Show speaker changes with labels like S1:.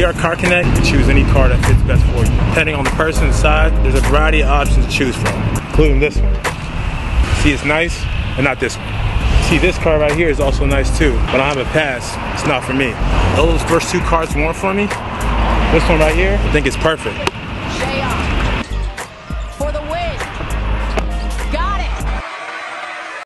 S1: Here at Car Connect, you choose any car that fits best for you. Depending on the person side, there's a variety of options to choose from, including this one. See, it's nice, and not this one. See, this car right here is also nice too, but I have a pass. It's not for me. Those first two cars weren't for me. This one right here, I think it's perfect.